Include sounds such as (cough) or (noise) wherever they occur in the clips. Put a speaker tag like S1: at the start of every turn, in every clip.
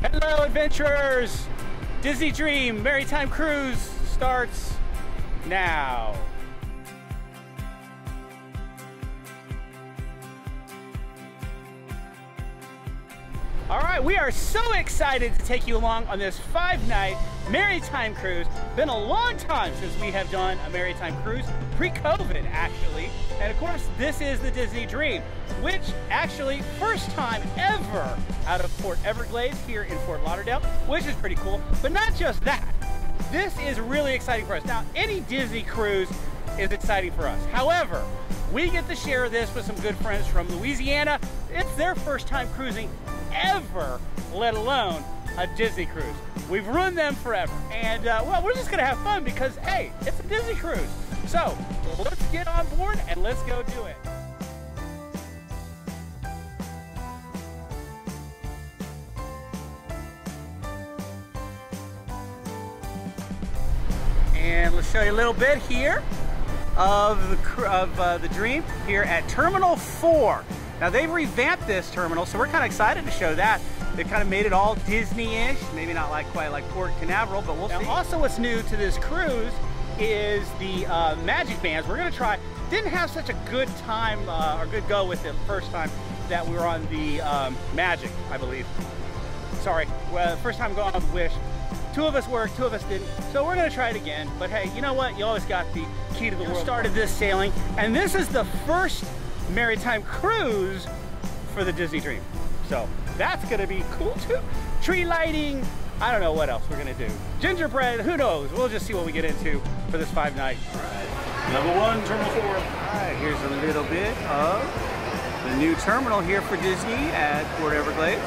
S1: Hello, adventurers! Disney Dream Merrytime Cruise starts now. All right, we are so excited to take you along on this five-night Merrytime cruise. Been a long time since we have done a Merrytime cruise, pre-COVID actually. And of course, this is the Disney Dream, which actually first time ever out of Port Everglades here in Fort Lauderdale, which is pretty cool. But not just that, this is really exciting for us. Now, any Disney cruise is exciting for us. However, we get to share this with some good friends from Louisiana. It's their first time cruising ever, let alone a Disney cruise. We've ruined them forever. And uh, well, we're just gonna have fun because hey, it's a Disney cruise. So let's get on board and let's go do it. And let's show you a little bit here of the, of, uh, the Dream here at Terminal 4. Now they've revamped this terminal, so we're kind of excited to show that. They've kind of made it all Disney-ish, maybe not like quite like Port Canaveral, but we'll now, see. Also what's new to this cruise is the uh, Magic Bands. We're gonna try, didn't have such a good time uh, or good go with it first time that we were on the um, Magic, I believe. Sorry, well, first time going on the Wish. Two of us worked, two of us didn't. So we're gonna try it again. But hey, you know what? You always got the key to the world. Started this sailing, and this is the first Merrytime cruise for the Disney Dream. So that's gonna be cool too. Tree lighting, I don't know what else we're gonna do. Gingerbread, who knows? We'll just see what we get into for this five night. All right.
S2: Number one, Terminal 4. All
S1: right, here's a little bit of the new terminal here for Disney at Port Everglades.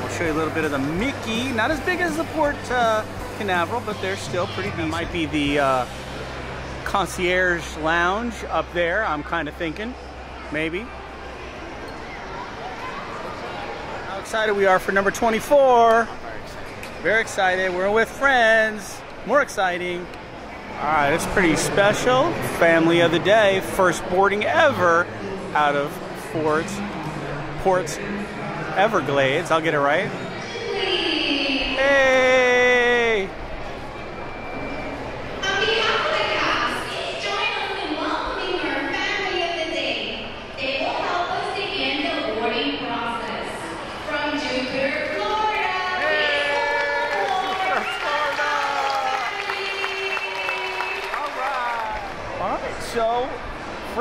S1: We'll show you a little bit of the Mickey. Not as big as the Port uh, Canaveral, but they're still pretty decent. That might be the uh, concierge lounge up there, I'm kind of thinking. Maybe. How excited we are for number 24. Very excited. We're with friends. More exciting. All right, it's pretty special. Family of the day. First boarding ever out of Fort, Port Everglades. I'll get it right. Hey!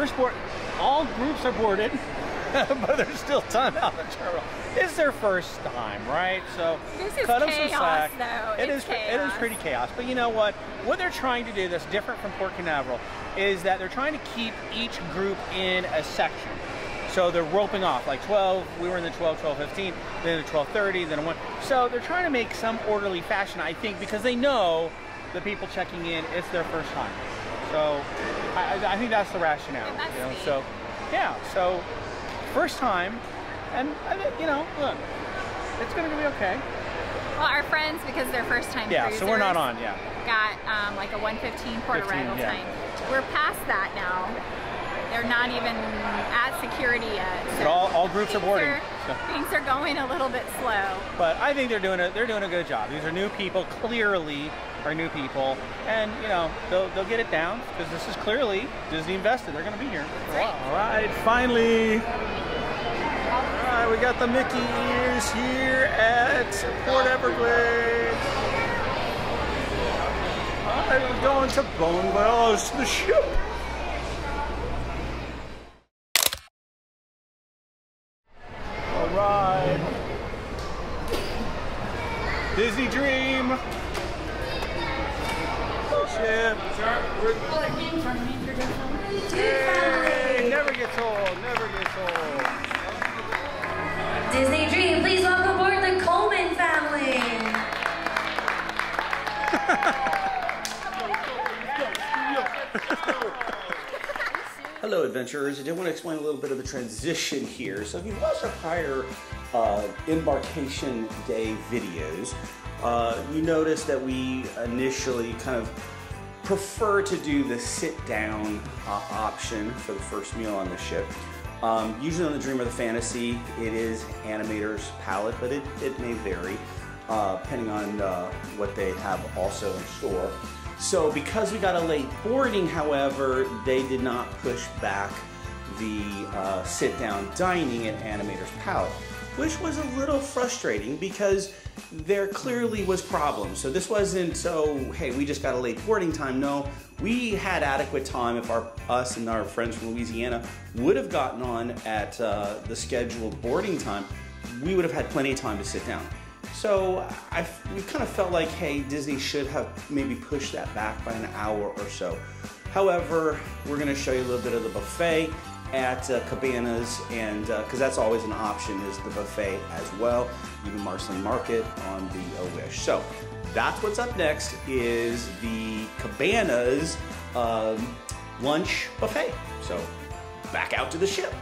S1: First board, all groups are boarded, (laughs) but there's still time out the terminal. It's their first time, right? So
S3: this is cut them some slack. Though.
S1: It it's is, chaos. it is pretty chaos. But you know what? What they're trying to do that's different from Port Canaveral is that they're trying to keep each group in a section. So they're roping off, like 12, we were in the 12, 12, 15, then the 12, 30, then a 1. So they're trying to make some orderly fashion, I think, because they know the people checking in, it's their first time. So I, I think that's the rationale. You know? So yeah, so first time, and you know, look, it's going to be okay.
S3: Well, our friends, because they're first time
S1: Yeah,
S3: cruisers,
S1: so we're not on, yeah.
S3: Got um, like a 115 port 15, arrival yeah. time. We're past that now. They're not even at security yet.
S1: So all, all groups are boarding.
S3: So. Things are going a little bit slow.
S1: But I think they're doing a they're doing a good job. These are new people, clearly are new people, and you know they'll they'll get it down because this is clearly Disney invested. They're going to be here for a while. All right, finally. All right, we got the Mickey ears here at Port Everglades. All right, we're going to Bon Voyage to the ship. All right. Disney Dream ship. Hey, never gets old, never gets old.
S4: Disney Dream, please welcome aboard the Coleman family.
S5: Hello, adventurers. I did want to explain a little bit of the transition here. So, if you've watched our prior uh, embarkation day videos, uh, you notice that we initially kind of prefer to do the sit down uh, option for the first meal on the ship.
S1: Um, usually on the Dream or the Fantasy, it is animator's palette, but it, it may vary uh, depending on uh, what they have also in store. So because we got a late boarding, however, they did not push back the uh, sit-down dining at Animator's Palette, which was a little frustrating because there clearly was problems. So this wasn't so, hey, we just got a late boarding time. No, we had adequate time if our us and our friends from Louisiana would have gotten on at uh, the scheduled boarding time, we would have had plenty of time to sit down. So I, we kind of felt like, hey, Disney should have maybe pushed that back by an hour or so. However, we're going to show you a little bit of the buffet at uh, Cabanas, and because uh, that's always an option, is the buffet as well. Even Marceline Market on the O Wish. So that's what's up next is the Cabanas um, lunch buffet. So back out to the ship.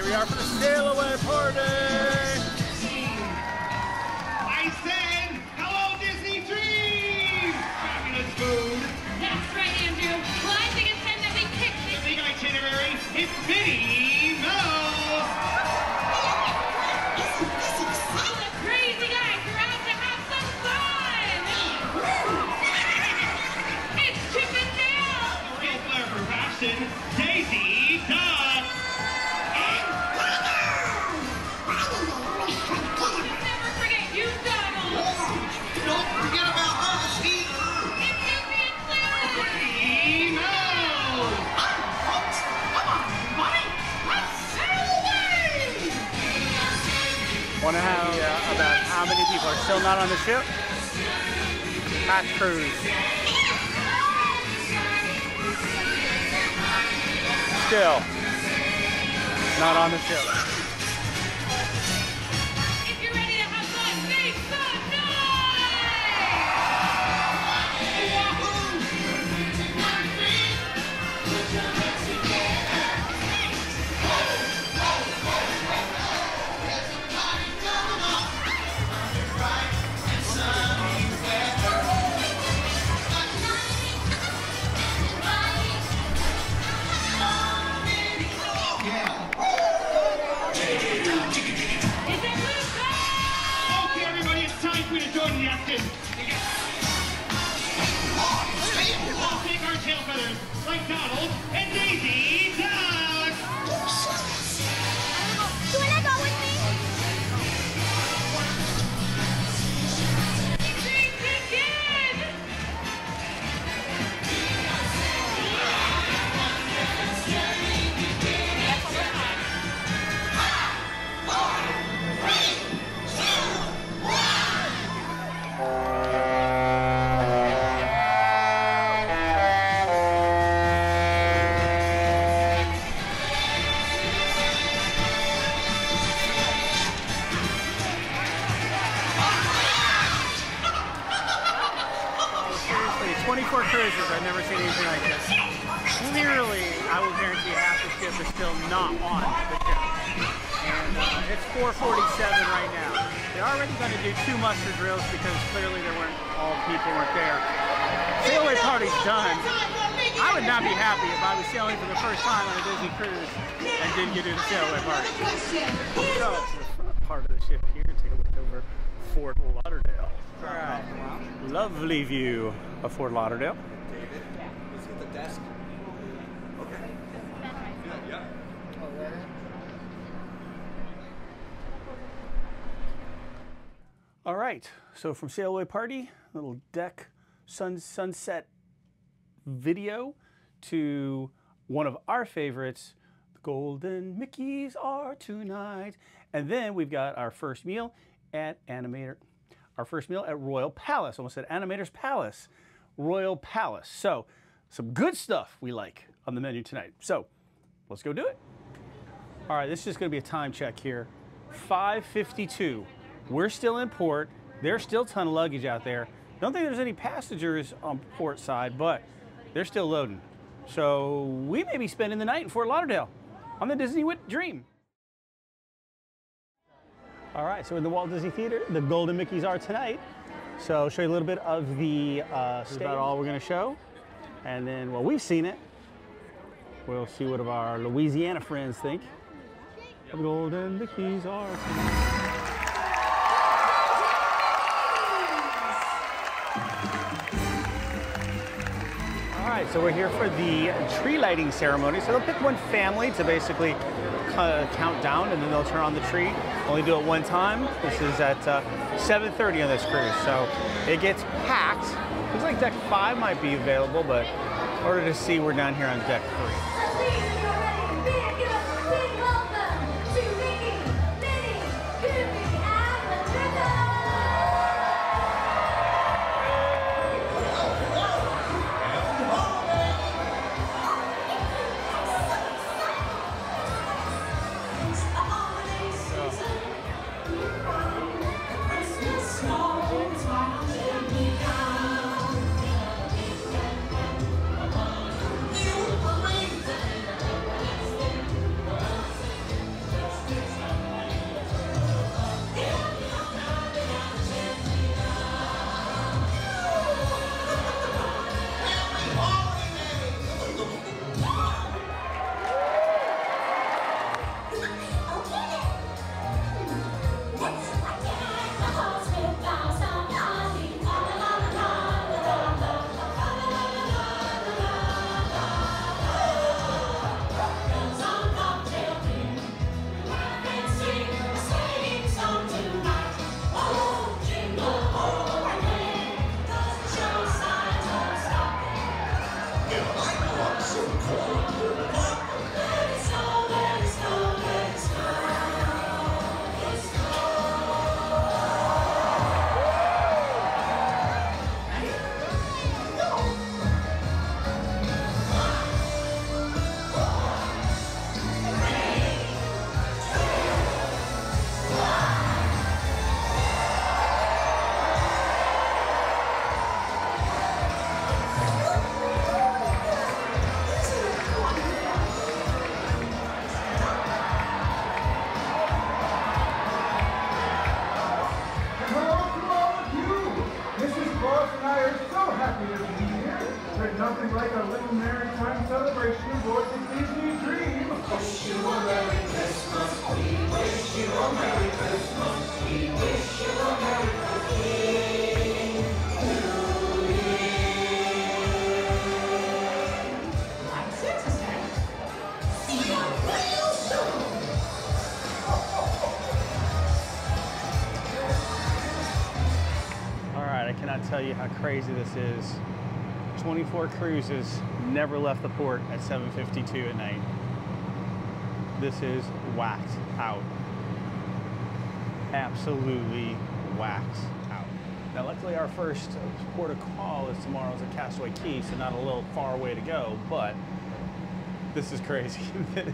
S6: Here we are for the sail away party.
S3: I said, hello Disney Dream! Fabulous food.
S7: That's right, Andrew. Well, I think it's time that we kick
S3: The big itinerary. It's Minnie About
S1: how many people are still not on the ship? Hatch cruise. Still not on the ship.
S8: To
S1: 24 cruises. I've never seen anything like this. Clearly, I will guarantee half the ship is still not on the ship. And uh, it's 447 right now. They're already going to do two muster drills because clearly there weren't all people weren't there. Sailaway party's done. I would not be happy if I was sailing for the first time on a Disney cruise and didn't get to the sailaway party. So, the front part of the ship here, take a look over Fort Lauderdale. All right. Lovely view of Fort Lauderdale. David, is he at the desk? Okay. All right, so from Sailaway Party, little deck sun, sunset video to one of our favorites, the Golden Mickeys are tonight. And then we've got our first meal at Animator, our first meal at Royal Palace. Almost said Animator's Palace, Royal Palace. So some good stuff we like on the menu tonight. So let's go do it. All right, this is going to be a time check here. 5:52. We're still in port. There's still a ton of luggage out there. Don't think there's any passengers on port side, but they're still loading. So we may be spending the night in Fort Lauderdale on the Disney Dream. All right, so in the Walt Disney Theater, the Golden Mickeys are tonight. So I'll show you a little bit of the uh, stage. about all we're going to show, and then well, we've seen it. We'll see what of our Louisiana friends think. The Golden Mickeys are tonight. All right, so we're here for the tree lighting ceremony. So they'll pick one family to basically count down, and then they'll turn on the tree. Only do it one time. This is at uh, 7:30 on this cruise, so it gets packed. Looks like deck five might be available, but in order to see, we're down here on deck three. celebration of Disney dream. Wish you a Merry Christmas. We wish you a Merry Christmas. We wish you a Merry All right, I cannot tell you how crazy this is. 24 cruises never left the port at 7:52 at night. This is whacked out. Absolutely whacked out. Now, luckily, our first port of call is tomorrow's at Castaway Cay, so not a little far away to go, but this is crazy. We've-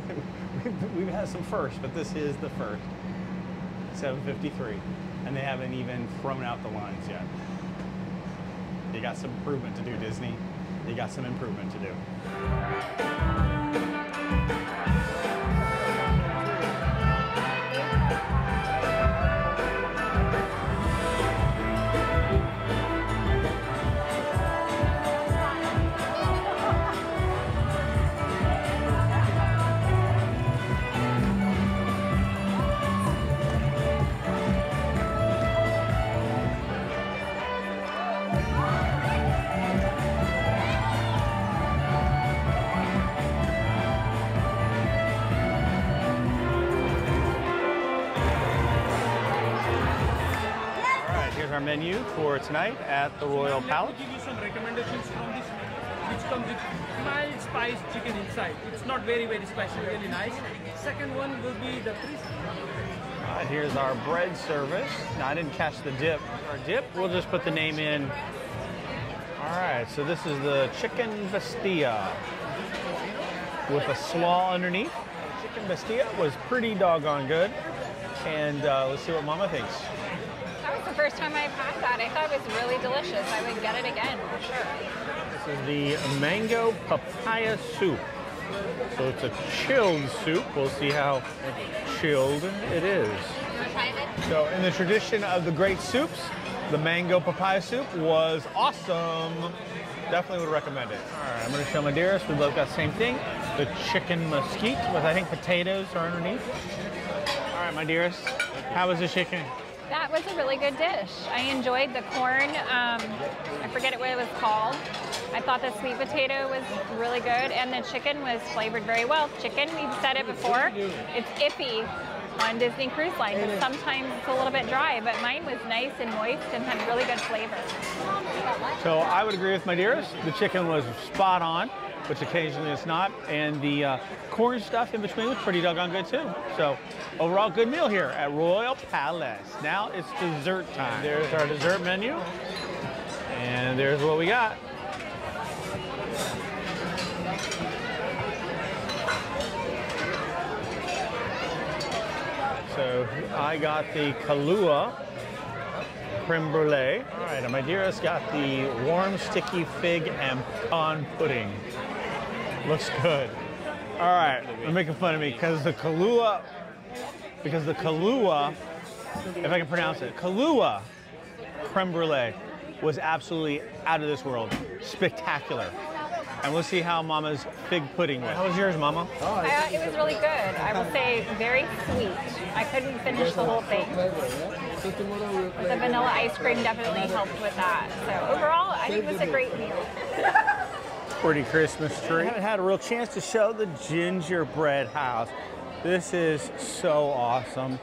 S1: (laughs) We've had some firsts, but this is the first. 753, and they haven't even thrown out the lines yet. You got some improvement to do, Disney. You got some improvement to do. Our menu for tonight at the Royal
S9: Let
S1: Palace.
S9: give you some recommendations from this which comes with mild spiced chicken inside. It's not very, very spicy, really nice. Second one will be the.
S1: All right, here's our bread service. Now, I didn't catch the dip. Our dip, we'll just put the name in. All right, so this is the chicken Bastia with a slaw underneath. Chicken Bastia was pretty doggone good. And uh, let's see what Mama thinks.
S3: That was the first time I've had that. I thought it was really delicious. I would get it again for sure.
S1: This is the mango papaya soup. So it's a chilled soup. We'll see how chilled it is. So, in the tradition of the great soups, the mango papaya soup was awesome. Definitely would recommend it. All right, I'm going to show my dearest. We both got the same thing. The chicken mesquite with I think potatoes are underneath. All right, my dearest. How was the chicken?
S3: That was a really good dish. I enjoyed the corn. Um, I forget what it was called. I thought the sweet potato was really good, and the chicken was flavored very well. Chicken, we've said it before, it's iffy on Disney Cruise Line. 'cause Sometimes it's a little bit dry, but mine was nice and moist and had really good flavor.
S1: So I would agree with my dearest. The chicken was spot on, which occasionally it's not, and the uh, corn stuff in between was pretty doggone good too. So overall, good meal here at Royal Palace. Now it's dessert time. There's our dessert menu, and there's what we got. So I got the Kahlua creme brulee. All right, and my dearest got the warm sticky fig and pecan pudding. Looks good. All right, they're making fun of me because the Kahlua, because the Kahlua, if I can pronounce it, Kahlua creme brulee was absolutely out of this world, spectacular. And we'll see how Mama's fig pudding went. How was yours, Mama?
S3: I, it was really good. I will say very sweet. I couldn't finish the whole thing. The vanilla ice cream definitely helped with that. So overall, I think it was a great meal. (laughs)
S1: pretty Christmas tree. I haven't had a real chance to show the gingerbread house. This is so awesome,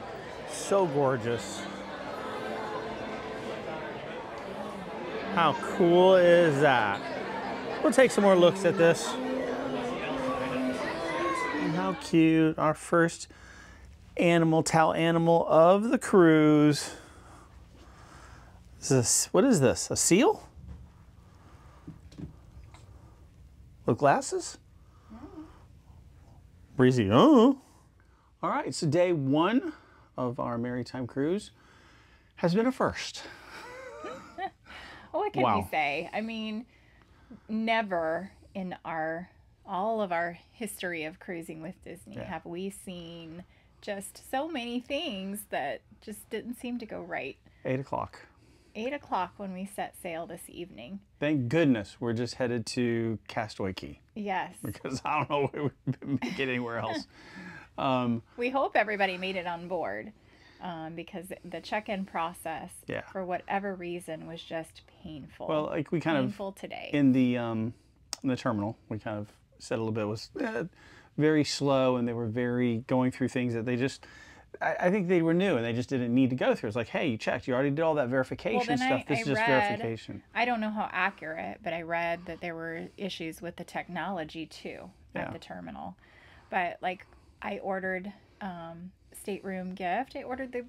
S1: so gorgeous. How cool is that? We'll take some more looks at this. How cute. Our first animal, towel animal of the cruise. Is this, what is this? A seal? With glasses? Mm-hmm. Breezy, oh. All right, so day one of our Merrytime cruise has been a first. (laughs)
S3: What can
S1: Wow.
S3: we say? I mean, never in our all of our history of cruising with Disney
S1: Yeah.
S3: have we seen just so many things that just didn't seem to go right.
S1: Eight o'clock.
S3: Eight o'clock when we set sail this evening.
S1: Thank goodness we're just headed to Castaway Cay
S3: Yes.
S1: because I don't know where we would make it anywhere else. (laughs) Um,
S3: We hope everybody made it on board. um, because the check-in process,
S1: Yeah.
S3: for whatever reason, was just painful.
S1: Well, like we kind
S3: painful
S1: of
S3: today.
S1: in the um, in the terminal, we kind of said a little bit was eh, very slow, and they were very going through things that they just. I, I think they were new and they just didn't need to go through. It's like, hey, you checked, you already did all that verification
S3: then
S1: stuff.
S3: I-
S1: this
S3: I
S1: is just
S3: read-
S1: verification.
S3: I don't know how accurate, but I read that there were issues with the technology too
S1: Yeah.
S3: at the terminal. But like, I ordered um, stateroom gift. I ordered the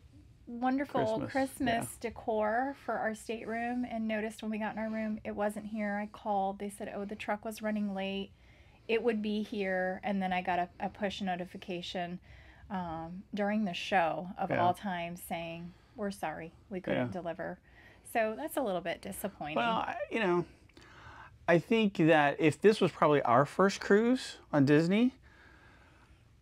S3: wonderful
S1: Christmas,
S3: Christmas, decor for our stateroom, and noticed when we got in our room it wasn't here. I called. They said, "Oh, the truck was running late. It would be here." And then I got a, a push notification um, during the show of
S1: Yeah.
S3: all times saying, "We're sorry, we couldn't
S1: Yeah.
S3: deliver." So that's a little bit disappointing.
S1: Well, I, you know, I think that if this was probably our first cruise on Disney,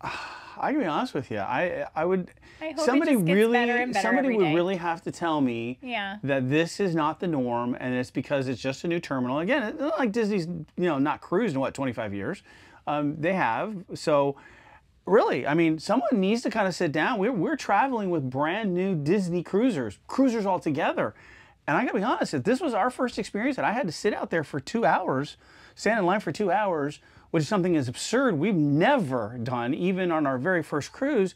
S1: (sighs) I can be honest with you. I I would
S3: I
S1: somebody really
S3: better better
S1: somebody would
S3: day.
S1: really have to tell me
S3: Yeah.
S1: that this is not the norm and it's because it's just a new terminal. Again, it's not like Disney's you know not cruised in what 25 years. Um, they have so. Really, I mean, someone needs to kind of sit down. We're, we're traveling with brand new Disney cruisers, cruisers all together. And I gotta be honest, if this was our first experience and I had to sit out there for two hours, stand in line for two hours, which is something as absurd we've never done, even on our very first cruise,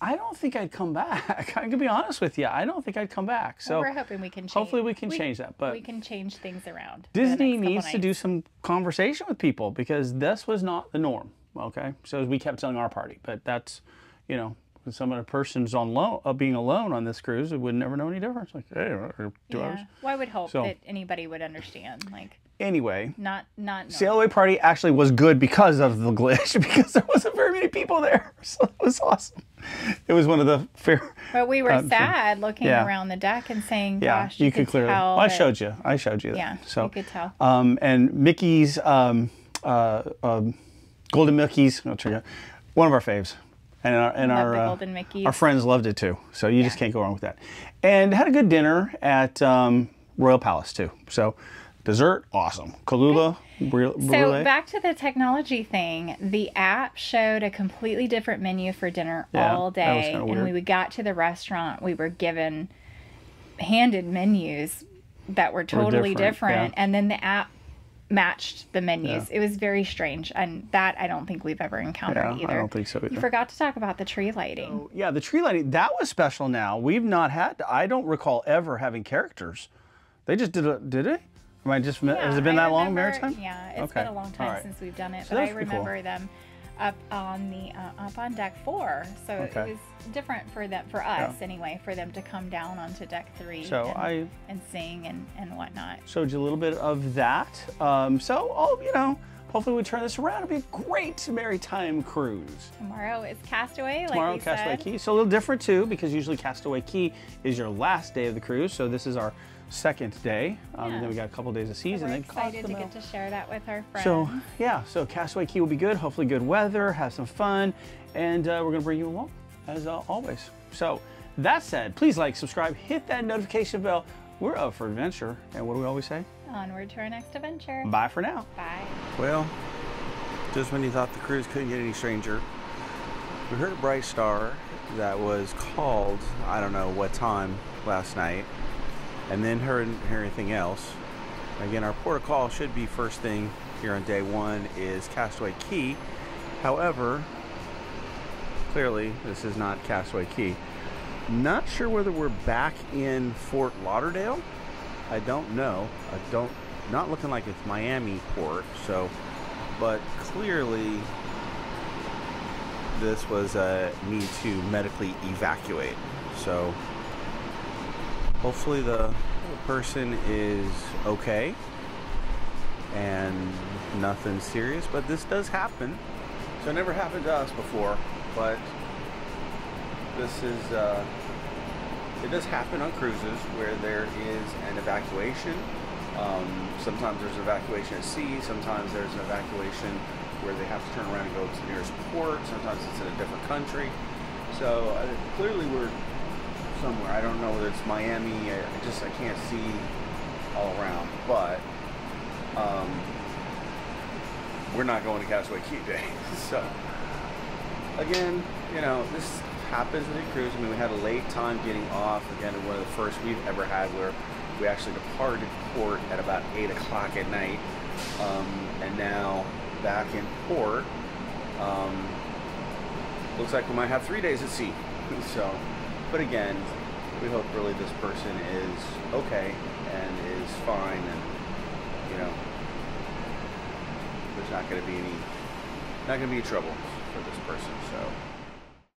S1: I don't think I'd come back. (laughs) I can be honest with you. I don't think I'd come back. So
S3: we're hoping we can change.
S1: hopefully we can change that. But
S3: we can change things around.
S1: Disney needs to do some conversation with people because this was not the norm. Okay, so we kept telling our party, but that's, you know, some of the person's on loan, uh, being alone on this cruise, it would never know any difference. Like, hey, uh, two hours.
S3: Yeah. Well, I would hope
S1: So-
S3: that anybody would understand. Like,
S1: Anyway,
S3: not not.
S1: Sail Away Party actually was good because of the glitch (laughs) because there wasn't very many people there, (laughs) so it was awesome. It was one of the fair.
S3: But we were
S1: um,
S3: sad looking
S1: yeah.
S3: around the deck and saying,
S1: Yeah,
S3: "Gosh,
S1: you,
S3: you,
S1: could clearly.
S3: tell."
S1: Well, I showed you. I showed you that.
S3: Yeah,
S1: so
S3: you could tell.
S1: Um, and Mickey's um, uh, um, Golden Mickey's. One of our faves, and our and our uh, our friends loved it too. So you just can't go wrong with that. And had a good dinner at um, Royal Palace too. So dessert, awesome. Kahlua, br-
S3: So back to the technology thing, the app showed a completely different menu for dinner
S1: Yeah,
S3: all day, and when we got to the restaurant, we were given handed menus that were totally
S1: different,
S3: different,
S1: yeah.
S3: and then the app matched the menus.
S1: Yeah.
S3: It was very strange, and that I don't think we've ever encountered
S1: Yeah, I
S3: either.
S1: don't think so
S3: You forgot to talk about the tree lighting.
S1: Yeah, the tree lighting that was special. Now we've not had. I don't recall ever having characters. They just did it. Did it? Am I just? has it been
S3: I
S1: that long, Merrytime?
S3: Yeah, it's
S1: Okay,
S3: been a long time
S1: right.
S3: since we've done it,
S1: So
S3: but I
S1: pretty cool.
S3: remember them up on the uh, up on deck four. So
S1: Okay.
S3: it was different for them for us anyway, for them to come down onto deck three
S1: So
S3: and,
S1: I
S3: and sing and, and whatnot.
S1: showed you a little bit of that. Um, so, oh, you know, hopefully we turn this around. It'll be a great Merrytime cruise.
S3: Tomorrow is Castaway, like
S1: Tomorrow, Castaway
S3: said.
S1: Key. So a little different too, because usually Castaway Cay is your last day of the cruise. So this is our second day. Um,
S3: Yeah.
S1: Then we got a couple of days of
S3: So
S1: season.
S3: we're
S1: then
S3: excited to
S1: Cozumel.
S3: get to share that with our friends.
S1: So yeah, so Castaway Cay will be good. Hopefully, good weather. Have some fun, and uh, we're gonna bring you along as uh, always. So that said, please like, subscribe, hit that notification bell. We're up for adventure, and what do we always say?
S3: Onward to our next adventure.
S1: Bye for now.
S3: Bye.
S1: Well, just when you thought the cruise couldn't get any stranger, we heard a bright star that was called, I don't know what time last night, and then heard, heard anything else. Again, our port of call should be first thing here on day one is Castaway Cay. However, clearly this is not Castaway Cay. Not sure whether we're back in Fort Lauderdale. I don't know. I don't. Not looking like it's Miami port. So, but clearly, this was a need to medically evacuate. So, hopefully the person is okay and nothing serious. But this does happen. So it never happened to us before, but this is. Uh, it does happen on cruises where there is an evacuation. Um, sometimes there's an evacuation at sea. Sometimes there's an evacuation where they have to turn around and go to the nearest port. Sometimes it's in a different country. So uh, clearly we're somewhere. I don't know whether it's Miami. I, just I can't see all around. But um, we're not going to Castaway Cay Day. (laughs) so again, you know this happens with the cruise. I mean, we had a late time getting off. Again, one of the first we've ever had where we actually departed port at about 8 o'clock at night. Um, and now back in port. Um, looks like we might have three days at sea. (laughs) So, but again, we hope really this person is okay and is fine and, you know, there's not going to be any, not going to be trouble for this person. So,